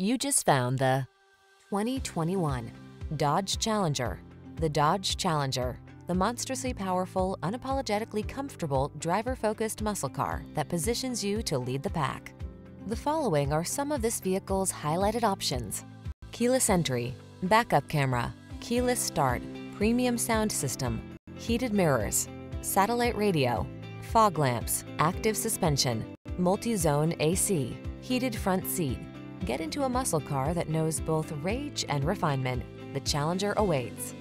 You just found the 2021 Dodge Challenger. The Dodge Challenger, the monstrously powerful, unapologetically comfortable, driver-focused muscle car that positions you to lead the pack. The following are some of this vehicle's highlighted options. Keyless entry, backup camera, keyless start, premium sound system, heated mirrors, satellite radio, fog lamps, active suspension, multi-zone AC, heated front seat. Get into a muscle car that knows both rage and refinement. The Challenger awaits.